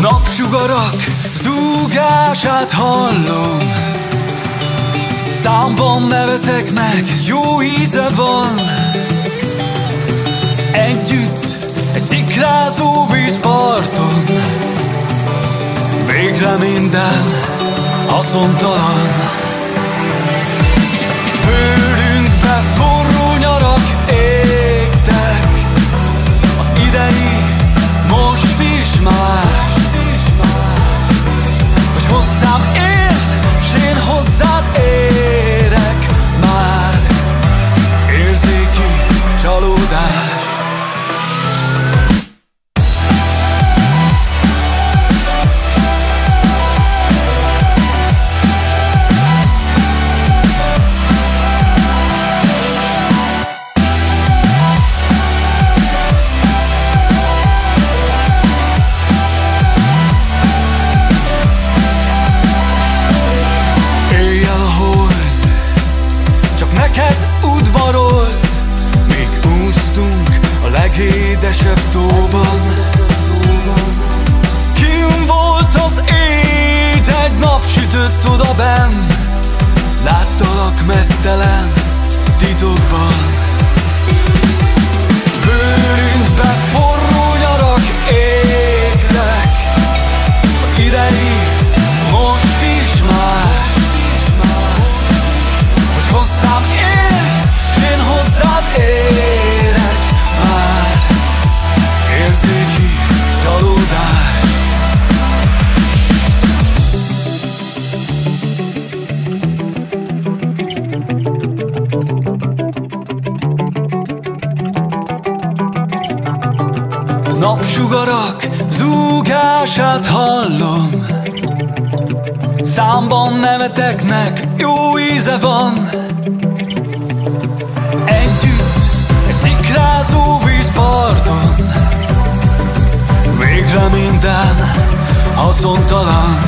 Napsugarak zúgását hallom. Számban neveteknek jó íze van. Együtt egy szikrázó vízparton. Végre minden haszontalan. Bőrünkbe forró nyarak égtek. Az idei most is más. Hogy hozzám érsz, s én hozzád érek sütött oda benn Láttalak mesztelen titokban. Bőrünkbe forró Napsugarak zúgását hallom. Számban neveteknek jó íze van. Együtt egy szikrázó vízparton. Végre minden haszontalan